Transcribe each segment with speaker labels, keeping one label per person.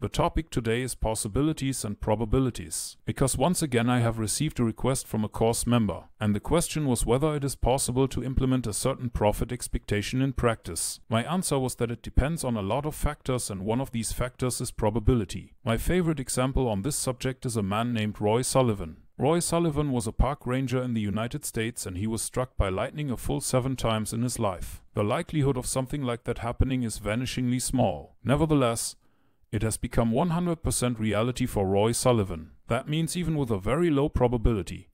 Speaker 1: The topic today is possibilities and probabilities, because once again I have received a request from a course member, and the question was whether it is possible to implement a certain profit expectation in practice. My answer was that it depends on a lot of factors and one of these factors is probability. My favorite example on this subject is a man named Roy Sullivan. Roy Sullivan was a park ranger in the United States and he was struck by lightning a full seven times in his life. The likelihood of something like that happening is vanishingly small. Nevertheless, it has become 100% reality for Roy Sullivan. That means even with a very low probability,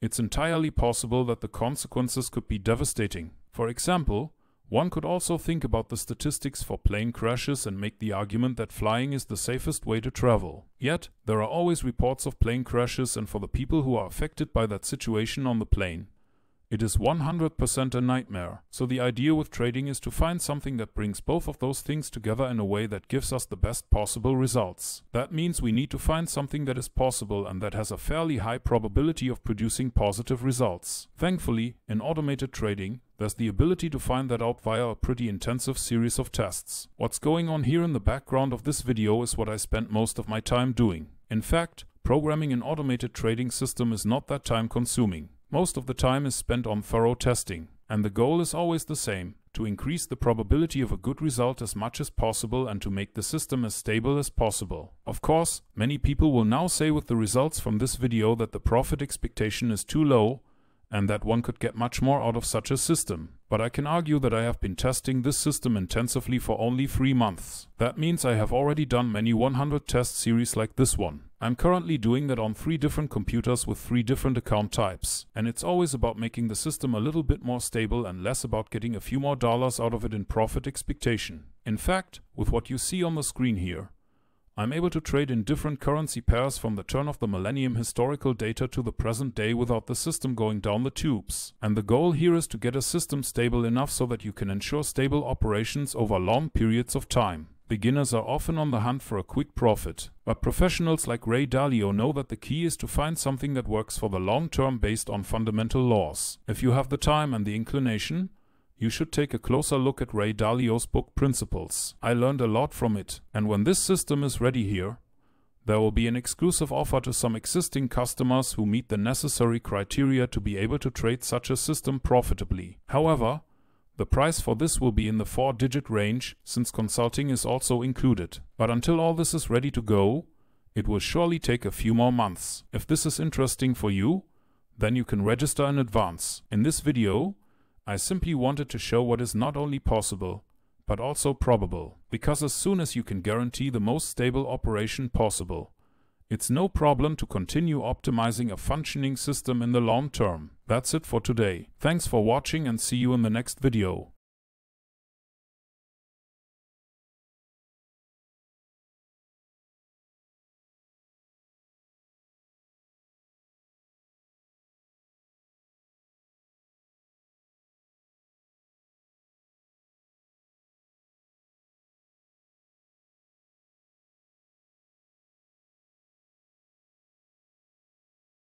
Speaker 1: it's entirely possible that the consequences could be devastating. For example, one could also think about the statistics for plane crashes and make the argument that flying is the safest way to travel. Yet, there are always reports of plane crashes and for the people who are affected by that situation on the plane, it is 100% a nightmare, so the idea with trading is to find something that brings both of those things together in a way that gives us the best possible results. That means we need to find something that is possible and that has a fairly high probability of producing positive results. Thankfully, in automated trading, there's the ability to find that out via a pretty intensive series of tests. What's going on here in the background of this video is what I spent most of my time doing. In fact, programming an automated trading system is not that time consuming. Most of the time is spent on thorough testing, and the goal is always the same, to increase the probability of a good result as much as possible and to make the system as stable as possible. Of course, many people will now say with the results from this video that the profit expectation is too low and that one could get much more out of such a system. But I can argue that I have been testing this system intensively for only 3 months. That means I have already done many 100 test series like this one. I'm currently doing that on 3 different computers with 3 different account types. And it's always about making the system a little bit more stable and less about getting a few more dollars out of it in profit expectation. In fact, with what you see on the screen here, I'm able to trade in different currency pairs from the turn of the millennium historical data to the present day without the system going down the tubes. And the goal here is to get a system stable enough so that you can ensure stable operations over long periods of time. Beginners are often on the hunt for a quick profit, but professionals like Ray Dalio know that the key is to find something that works for the long term based on fundamental laws. If you have the time and the inclination, you should take a closer look at Ray Dalio's book Principles. I learned a lot from it, and when this system is ready here, there will be an exclusive offer to some existing customers who meet the necessary criteria to be able to trade such a system profitably. However, the price for this will be in the four-digit range since consulting is also included. But until all this is ready to go, it will surely take a few more months. If this is interesting for you, then you can register in advance. In this video, I simply wanted to show what is not only possible, but also probable, because as soon as you can guarantee the most stable operation possible, it's no problem to continue optimizing a functioning system in the long term. That's it for today. Thanks for watching and see you in the next video.